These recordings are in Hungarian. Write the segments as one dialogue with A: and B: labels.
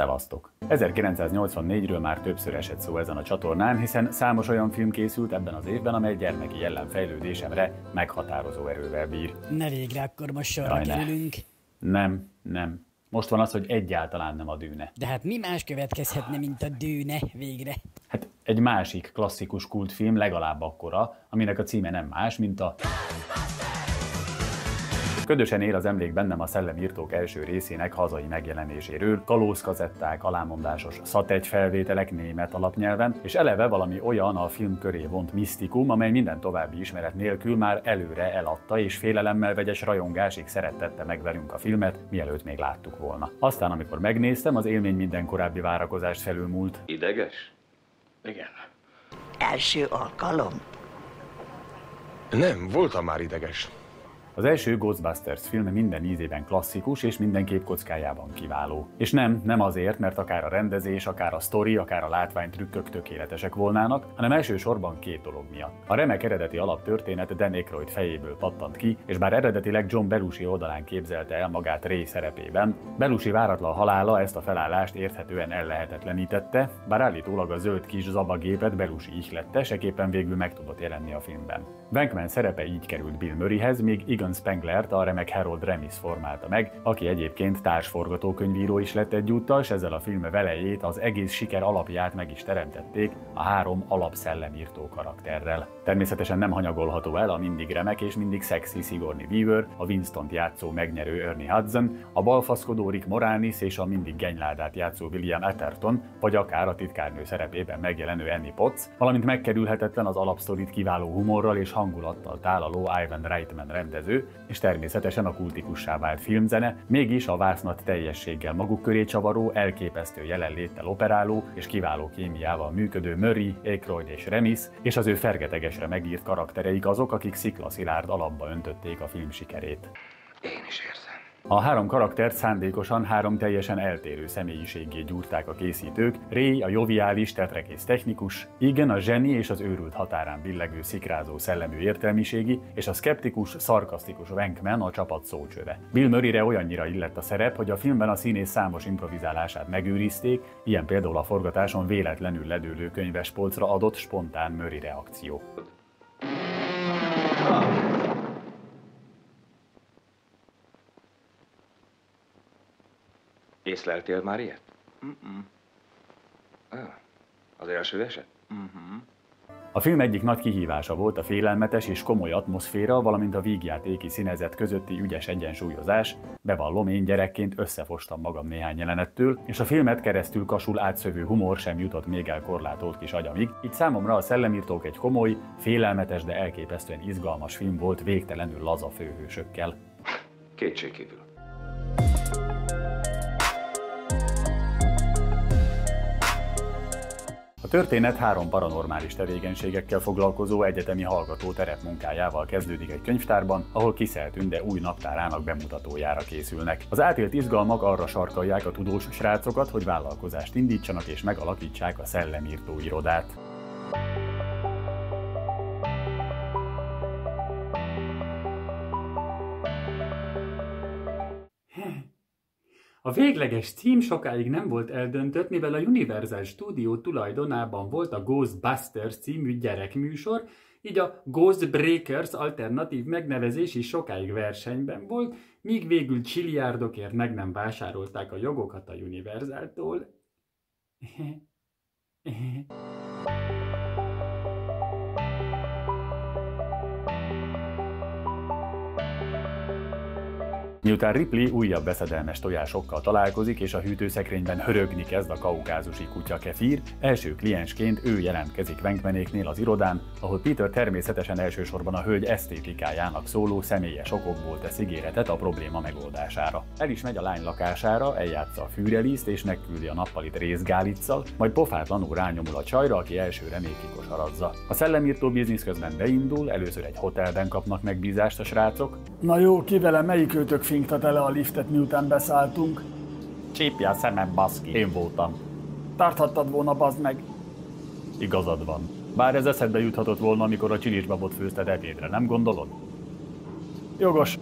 A: Szevasztok! 1984-ről már többször esett szó ezen a csatornán, hiszen számos olyan film készült ebben az évben, amely gyermeki jellemfejlődésemre meghatározó erővel bír.
B: Ne végre, akkor most sorra
A: Jaj,
B: kerülünk.
A: Nem, nem. Most van az, hogy egyáltalán nem a dűne.
B: De hát mi más következhetne, mint a dűne végre?
A: Hát egy másik klasszikus kultfilm legalább akkora, aminek a címe nem más, mint a Ködösen él az emlék bennem a szellemírtók első részének hazai megjelenéséről, kalózkazetták, alámondásos szategy felvételek német alapnyelven, és eleve valami olyan a film köré vont misztikum, amely minden további ismeret nélkül már előre eladta, és félelemmel vegyes rajongásig szerettette meg velünk a filmet, mielőtt még láttuk volna. Aztán, amikor megnéztem, az élmény minden korábbi várakozást felülmúlt.
C: Ideges?
D: Igen.
E: Első alkalom?
D: Nem, voltam már ideges.
A: Az első Ghostbusters film minden ízében klasszikus és minden képkockájában kiváló. És nem, nem azért, mert akár a rendezés, akár a sztori, akár a látványtrükkök tökéletesek volnának, hanem elsősorban két dolog miatt. A remek eredeti alaptörténet Dan Aykroyd fejéből pattant ki, és bár eredetileg John Belushi oldalán képzelte el magát Ray szerepében, Belushi váratlan halála ezt a felállást érthetően ellehetetlenítette, bár állítólag a zöld kis zabagépet Belushi ihlette, seképpen végül meg tudott jelenni a filmben. Venkman szerepe így került Bill Murrayhez, míg Egan Spenglert a remek Harold Remis formálta meg, aki egyébként társforgatókönyvíró is lett egyúttal, és ezzel a film velejét, az egész siker alapját meg is teremtették a három alapszellemírtó karakterrel. Természetesen nem hanyagolható el a mindig remek és mindig szexi Sigourney Weaver, a winston játszó megnyerő Ernie Hudson, a balfaszkodó Rick Moranis és a mindig genyládát játszó William Atherton, vagy akár a titkárnő szerepében megjelenő Annie Potts, valamint megkerülhetetlen az alapsztorit kiváló humorral és hangulattal tálaló Ivan Reitman rendező, és természetesen a kultikussá vált filmzene, mégis a vásznat teljességgel maguk köré csavaró, elképesztő jelenléttel operáló és kiváló kémiával működő Murray, Aykroyd és Remis, és az ő fergetegesre megírt karaktereik azok, akik sziklaszilárd alapba öntötték a film sikerét.
C: Én is érzem.
A: A három karaktert szándékosan három teljesen eltérő személyiségé gyúrták a készítők. Ray a joviális, tetrekész technikus, Igen a zseni és az őrült határán billegő szikrázó szellemű értelmiségi, és a szkeptikus, szarkasztikus Venkman a csapat szócsöve. Bill Murrayre olyannyira illett a szerep, hogy a filmben a színész számos improvizálását megőrizték, ilyen például a forgatáson véletlenül ledőlő könyvespolcra adott spontán Murray reakció.
C: Észleltél már ilyet? Mm-mm. Ah, az első eset?
A: A film egyik nagy kihívása volt a félelmetes és komoly atmoszféra, valamint a vígjátéki színezet közötti ügyes egyensúlyozás. Bevallom, én gyerekként összefostam magam néhány jelenettől, és a filmet keresztül kasul átszövő humor sem jutott még el korlátolt kis agyamig, így számomra a Szellemírtók egy komoly, félelmetes, de elképesztően izgalmas film volt végtelenül laza főhősökkel.
C: Kétségkívül.
A: Történet három paranormális tevékenységekkel foglalkozó egyetemi hallgató terepmunkájával kezdődik egy könyvtárban, ahol kiszeltünk, de új naptárának bemutatójára készülnek. Az átélt izgalmak arra sarkalják a tudós srácokat, hogy vállalkozást indítsanak és megalakítsák a szellemírtó irodát.
F: A végleges cím sokáig nem volt eldöntött, mivel a Universal Studio tulajdonában volt a Ghostbusters című gyerekműsor, így a Ghostbreakers alternatív megnevezés is sokáig versenyben volt, míg végül csiliárdokért meg nem vásárolták a jogokat a Universaltól.
A: Miután Ripley újabb veszedelmes tojásokkal találkozik, és a hűtőszekrényben hörögni kezd a kaukázusi kutya kefír, első kliensként ő jelentkezik Venkmenéknél az irodán, ahol Peter természetesen elsősorban a hölgy esztétikájának szóló személyes okokból tesz ígéretet a probléma megoldására. El is megy a lány lakására, eljátsza a fűreliszt és megküldi a nappalit részgálicccal, majd pofátlanul rányomul a csajra, aki elsőre még kikosarazza. A szellemírtó biznisz közben beindul, először egy hotelben kapnak megbízást a srácok,
G: Na jó, ki vele melyik őtök finkta tele a liftet, miután beszálltunk?
A: Csípje a szemem, baszki. Én voltam.
G: Tarthattad volna, bazd meg.
A: Igazad van. Bár ez eszedbe juthatott volna, amikor a csilisbabot főzted ebédre, nem gondolod?
G: Jogos.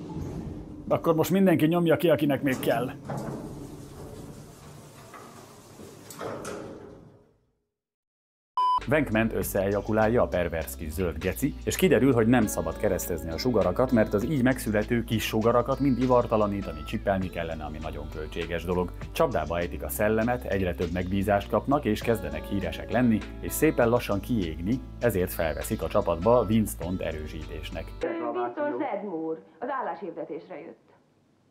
G: Akkor most mindenki nyomja ki, akinek még kell.
A: Venkment összeejakulálja a pervers kis zöld geci, és kiderül, hogy nem szabad keresztezni a sugarakat, mert az így megszülető kis sugarakat mind ivartalanítani, csipelni kellene, ami nagyon költséges dolog. Csapdába ejtik a szellemet, egyre több megbízást kapnak, és kezdenek híresek lenni, és szépen lassan kiégni, ezért felveszik a csapatba Winston-t erősítésnek.
H: Winston Zedmúr, az álláshirdetésre jött.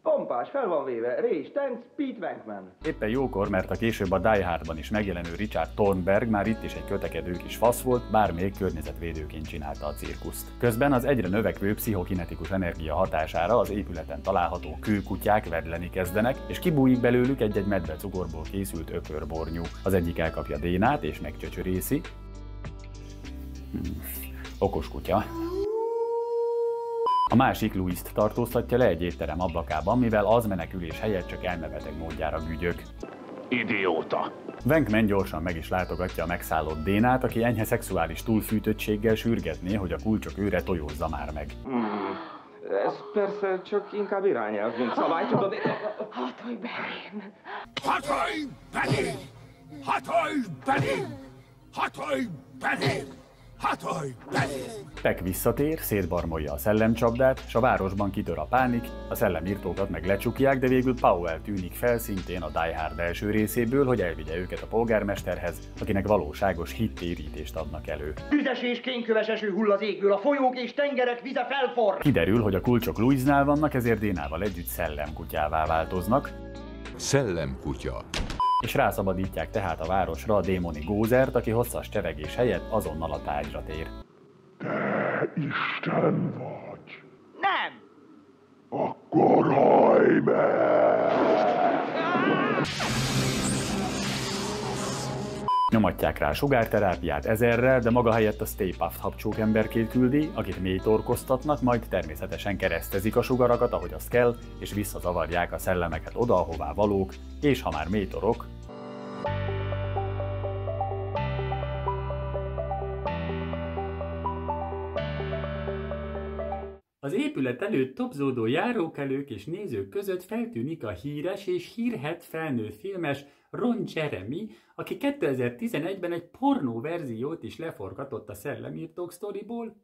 C: Pompás, fel van véve. Ray Stantz, Pete Venkman.
A: Éppen jókor, mert a később a Die Hardban is megjelenő Richard Thornberg már itt is egy kötekedő kis fasz volt, bár még környezetvédőként csinálta a cirkuszt. Közben az egyre növekvő pszichokinetikus energia hatására az épületen található kőkutyák vedleni kezdenek, és kibújik belőlük egy-egy medve cukorból készült ökörbornyú. Az egyik elkapja Dénát és megcsöcsörészi. Hmm. Okos kutya. A másik Louis-t tartóztatja le egy étterem ablakában, mivel az menekülés helyett csak elmebeteg módjára gügyök.
D: Idióta.
A: Venkman gyorsan meg is látogatja a megszállott Dénát, aki enyhe szexuális túlfűtöttséggel sürgetné, hogy a kulcsok őre tojózza már meg.
C: Ez persze csak inkább irányelv, mint szabály, tudod?
H: Hatolj belém!
I: Hatolj belém! Hatolj belém! Hatolj belém! Hatolj!
A: Peck visszatér, szétbarmolja a szellemcsapdát, és a városban kitör a pánik, a szellemírtókat meg lecsukják, de végül Powell tűnik fel szintén a Die Hard első részéből, hogy elvigye őket a polgármesterhez, akinek valóságos hittérítést adnak elő.
J: Tüzes és kényköves eső hull az égből, a folyók és tengerek vize felforr.
A: Kiderül, hogy a kulcsok Louisnál vannak, ezért Dénával együtt szellemkutyává változnak,
I: Szellemkutya.
A: És rászabadítják tehát a városra a démoni Gózert, aki hosszas csevegés helyett azonnal a tájra tér.
I: Isten vagy.
E: Nem!
I: Akkor hajj meg!
A: Nyomatják rá a sugárterápiát ezerrel, de maga helyett a Stay Puft habcsókemberkét küldi, akit mély torkoztatnak, majd természetesen keresztezik a sugarakat, ahogy azt kell, és visszazavarják a szellemeket oda, ahová valók, és ha már mély torok,
F: épület előtt topzódó járókelők és nézők között feltűnik a híres és hírhet felnőtt filmes Ron Jeremy, aki 2011-ben egy pornó verziót is leforgatott a Szellemírtók sztoriból.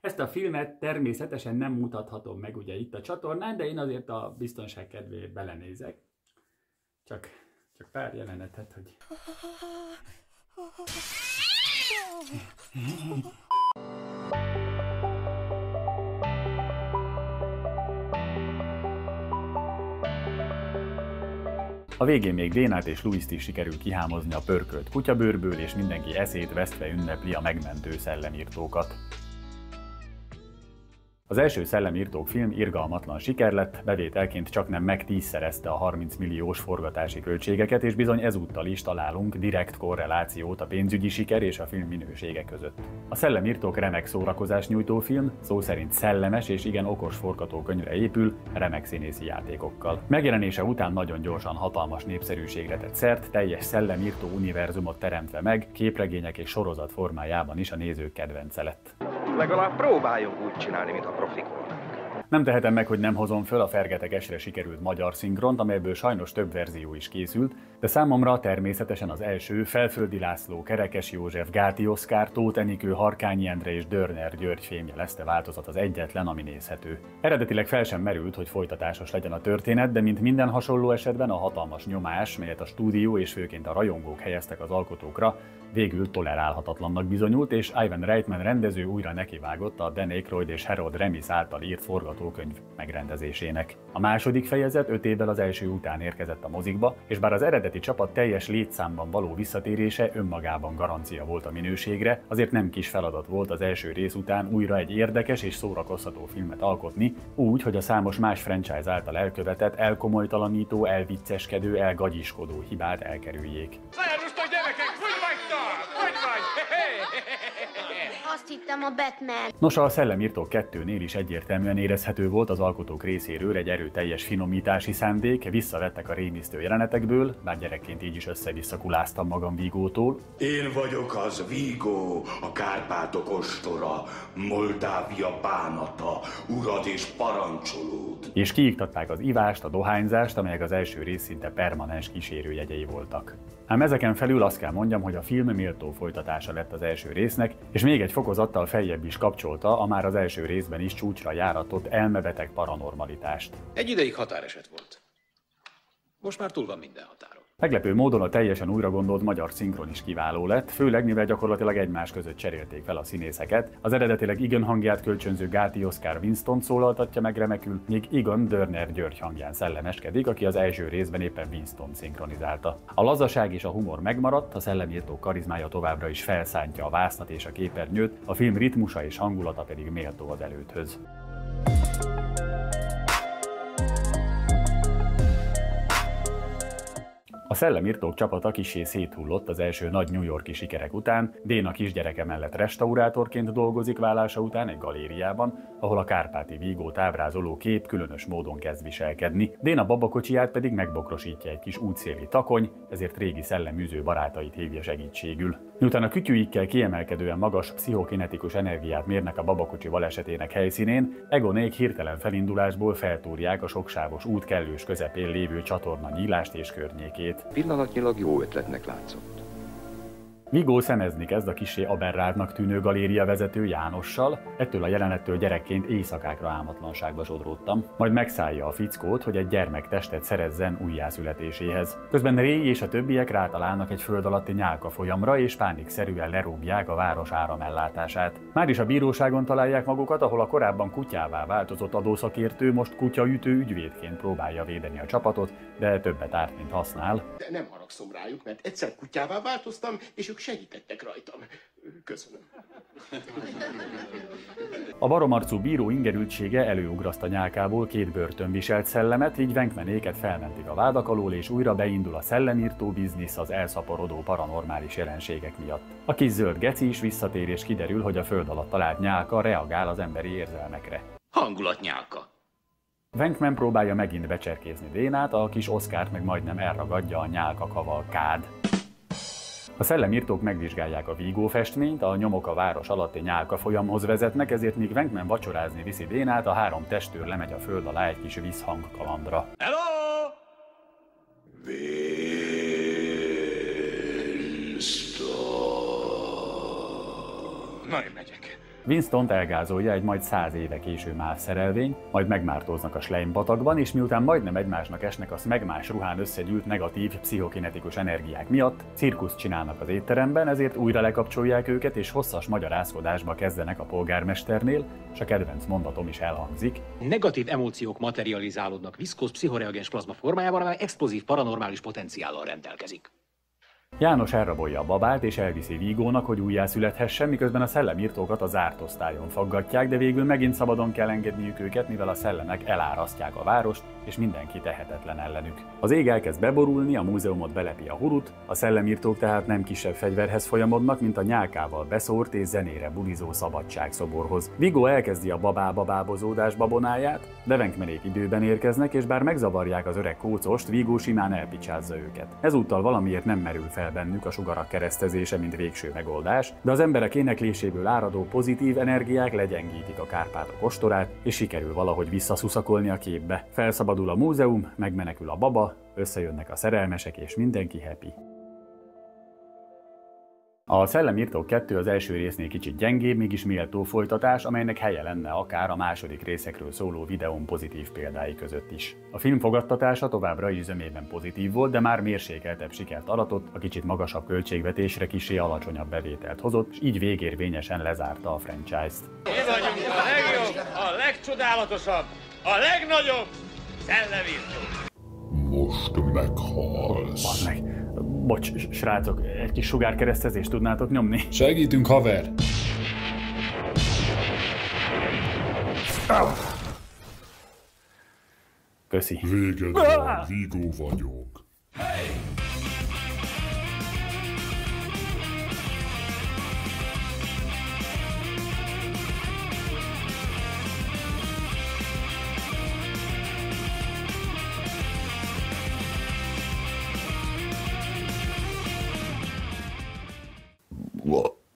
F: Ezt a filmet természetesen nem mutathatom meg ugye itt a csatornán, de én azért a biztonság kedvéért belenézek. Csak, csak pár jelenetet, hogy...
A: A végén még Dénát és Louis-t is sikerül kihámozni a pörkölt kutyabőrből, és mindenki eszét vesztve ünnepli a megmentő szellemírtókat. Az első Szellemírtók film irgalmatlan siker lett, bevételként csak nem meg tízszerezte a 30 milliós forgatási költségeket, és bizony ezúttal is találunk direkt korrelációt a pénzügyi siker és a film minősége között. A Szellemírtók remek szórakozás nyújtó film, szó szerint szellemes és igen okos forgatókönyvre épül, remek színészi játékokkal. Megjelenése után nagyon gyorsan hatalmas népszerűségre tett szert, teljes Szellemírtó univerzumot teremtve meg, képregények és sorozat formájában is a nézők kedvence lett.
C: Legalább próbáljunk úgy csinálni, mintha profik volnánk.
A: Nem tehetem meg, hogy nem hozom föl a fergetegesre sikerült magyar szinkront, amelyből sajnos több verzió is készült, de számomra természetesen az első Felföldi László, Kerekes József, Gáti Oszkár, Tóth Enikő, Harkányi Endre és Dörner György fémjelezte változat az egyetlen, ami nézhető. Eredetileg fel sem merült, hogy folytatásos legyen a történet, de mint minden hasonló esetben a hatalmas nyomás, melyet a stúdió és főként a rajongók helyeztek az alkotókra, végül tolerálhatatlannak bizonyult, és Ivan Reitman rendező újra nekivágott a Dan Aykroyd és Harold Ramis által írt forgatókönyv megrendezésének. A második fejezet öt évvel az első után érkezett a mozikba, és bár az eredeti csapat teljes létszámban való visszatérése önmagában garancia volt a minőségre, azért nem kis feladat volt az első rész után újra egy érdekes és szórakoztató filmet alkotni, úgy, hogy a számos más franchise által elkövetett, elkomolytalanító, elvicceskedő, elgagyiskodó hibát elkerüljék.
I: Szervusztok gyerekek, hogy vagytok? Hogy vagy?
E: Azt
K: Azt hittem a Batman.
A: Nos, a Szellemírtók 2-nél is egyértelműen érezhető volt az alkotók részéről egy erőteljes finomítási szándék, visszavettek a rémisztő jelenetekből, bár gyerekként így is össze-vissza kuláztam magam Vigótól.
L: Én vagyok az Vigo, a Kárpátok ostora, Moldávia bánata, urad és parancsolód.
A: És kiiktatták az ivást, a dohányzást, amelyek az első rész szinte permanens kísérőjegyei voltak. Ám ezeken felül azt kell mondjam, hogy a film méltó folytatása lett az első résznek, és még egy fokozattal feljebb is kapcsolta a már az első részben is csúcsra járatott elmebeteg paranormalitást.
M: Egy ideig határeset volt. Most már túl van minden határon.
A: Meglepő módon a teljesen újra gondolt magyar szinkron is kiváló lett, főleg mivel gyakorlatilag egymás között cserélték fel a színészeket. Az eredetileg Igen hangját kölcsönző Gáti Oscar Winston szólaltatja meg remekül, míg Igen Dörner György hangján szellemeskedik, aki az első részben éppen Winston szinkronizálta. A lazaság és a humor megmaradt, a szellemírtó karizmája továbbra is felszántja a vásznat és a képernyőt, a film ritmusa és hangulata pedig méltó az előthöz. A szellemírtók csapata kisé széthullott az első nagy New Yorki sikerek után, Déna kisgyereke mellett restaurátorként dolgozik vállása után egy galériában, ahol a kárpáti vígót ábrázoló kép különös módon kezd viselkedni. Déna babakocsiját pedig megbokrosítja egy kis útszéli takony, ezért régi szelleműző barátait hívja segítségül. Miután a kütyűikkel kiemelkedően magas pszichokinetikus energiát mérnek a babakocsi balesetének helyszínén, Egonék hirtelen felindulásból feltúrják a soksávos út kellős közepén lévő csatorna nyílást és környékét.
C: Pillanatnyilag jó ötletnek látszott.
A: Vigó szemezni kezd a kisé aberráltnak tűnő galéria vezető Jánossal, ettől a jelenettől gyerekként éjszakákra álmatlanságba sodródtam. Majd megszállja a fickót, hogy egy gyermek testet szerezzen újjászületéséhez. Közben Ray és a többiek rátalálnak egy föld alatti nyálka folyamra, és pánikszerűen lerúgják a város áramellátását. Már is a bíróságon találják magukat, ahol a korábban kutyává változott adószakértő most kutyaütő ügyvédként próbálja védeni a csapatot, de többet árt, mint használ.
N: De nem haragszom rájuk, mert egyszer kutyává változtam, és ők segítettek rajtam. Köszönöm.
A: A baromarcú bíró ingerültsége előugraszt a nyálkából két börtönviselt szellemet, így Venkmenéket felmentik a vádak alól, és újra beindul a szellemírtó biznisz az elszaporodó paranormális jelenségek miatt. A kis zöld geci is visszatér, és kiderül, hogy a föld alatt talált nyálka reagál az emberi érzelmekre.
M: Hangulatnyálka.
A: Venkman próbálja megint becserkézni Dénát, a kis Oszkárt meg majdnem elragadja a nyálka kavalkád. A szellemírtók megvizsgálják a Vigo festményt, a nyomok a város alatti nyálka folyamhoz vezetnek, ezért míg Venkman vacsorázni viszi Dénát, a három testőr lemegy a föld alá egy kis vízhang kalandra.
M: Hello! Na, én megyek.
A: Winston elgázolja egy majd száz éve késő más szerelvény, majd megmártóznak a Schleim és miután majdnem egymásnak esnek a smegmás ruhán összegyűlt negatív pszichokinetikus energiák miatt, cirkuszt csinálnak az étteremben, ezért újra lekapcsolják őket, és hosszas magyarázkodásba kezdenek a polgármesternél, és a kedvenc mondatom is elhangzik.
M: Negatív emóciók materializálódnak viszkóz pszichoreagens plazma formájában, amely explozív paranormális potenciállal rendelkezik.
A: János elrabolja a babát és elviszi Vigónak, hogy újjászülethessen, miközben a szellemírtókat a zárt osztályon faggatják, de végül megint szabadon kell engedniük őket, mivel a szellemek elárasztják a várost, és mindenki tehetetlen ellenük. Az ég elkezd beborulni, a múzeumot belepi a hurut, a szellemírtók tehát nem kisebb fegyverhez folyamodnak, mint a nyálkával beszórt és zenére bulizó szabadságszoborhoz. Vigó elkezdi a babába bábozódás babonáját, de Venkmenék időben érkeznek, és bár megzavarják az öreg kócost, Vigó simán elpicsázza őket. Ezúttal valamiért nem merül fel bennük a sugarak keresztezése, mint végső megoldás, de az emberek énekléséből áradó pozitív energiák legyengítik a Kárpátok ostorát, és sikerül valahogy visszaszuszakolni a képbe. Felszabadul a múzeum, megmenekül a baba, összejönnek a szerelmesek, és mindenki happy. A Szellemírtók 2 az első résznél kicsit gyengébb, mégis méltó folytatás, amelynek helye lenne akár a második részekről szóló videón pozitív példái között is. A film fogadtatása továbbra is zömében pozitív volt, de már mérsékeltebb sikert aratott, a kicsit magasabb költségvetésre kisé alacsonyabb bevételt hozott, és így végérvényesen lezárta a franchise-t.
O: Mi vagyunk a legjobb, a legcsodálatosabb, a legnagyobb szellemírtók.
I: Most meghalsz.
A: Bazd meg. Bocs, srácok, egy kis sugárkeresztezést tudnátok nyomni?
P: Segítünk, haver!
A: Köszi.
I: Véged van, Vigo vagyok.